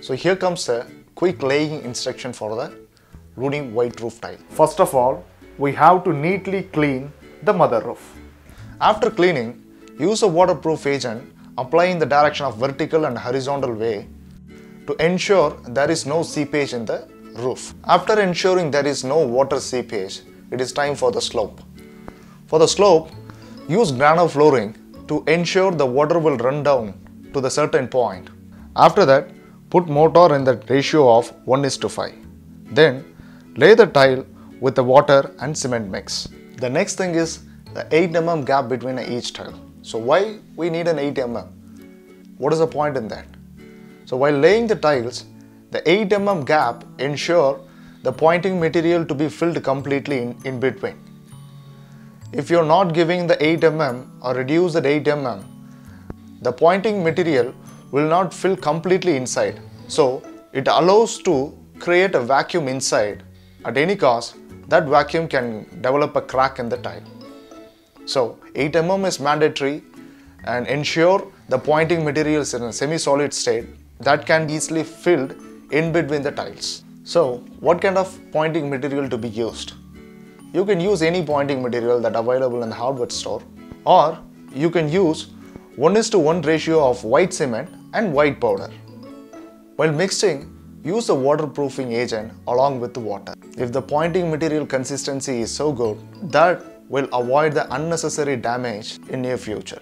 So here comes the quick laying instruction for the Lune white roof tile. First of all, we have to neatly clean the mother roof. After cleaning, use a waterproof agent apply in the direction of vertical and horizontal way to ensure there is no seepage in the roof. After ensuring there is no water seepage, it is time for the slope. For the slope, use granite flooring to ensure the water will run down to the certain point. After that, put mortar in the ratio of 1 is to 5. Then, lay the tile with the water and cement mix. The next thing is the 8 mm gap between each tile. So why we need an 8 mm? What is the point in that? So while laying the tiles, the 8 mm gap ensure the pointing material to be filled completely in, in between. If you're not giving the 8 mm or reduce the 8 mm, the pointing material will not fill completely inside. So it allows to create a vacuum inside. At any cost, that vacuum can develop a crack in the tile. So 8 mm is mandatory and ensure the pointing materials in a semi-solid state that can be easily filled in between the tiles. So what kind of pointing material to be used? You can use any pointing material that available in the hardware store or you can use 1 is to 1 ratio of white cement and white powder. While mixing, use a waterproofing agent along with the water. If the pointing material consistency is so good, that will avoid the unnecessary damage in near future.